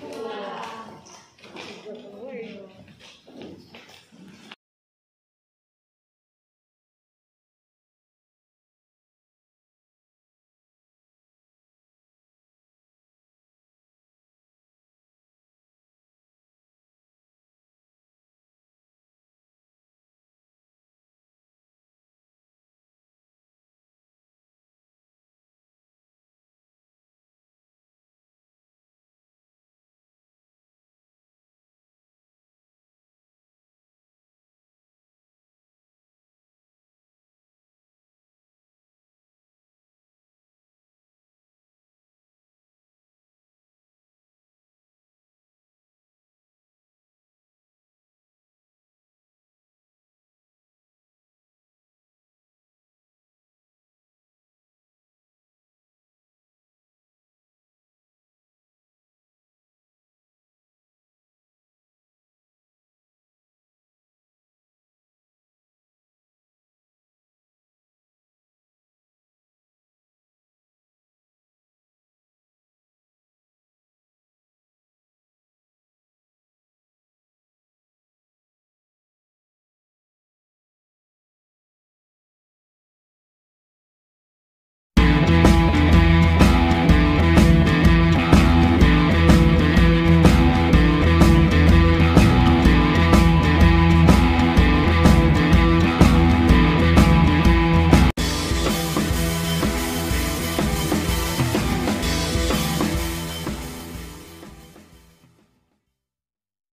不。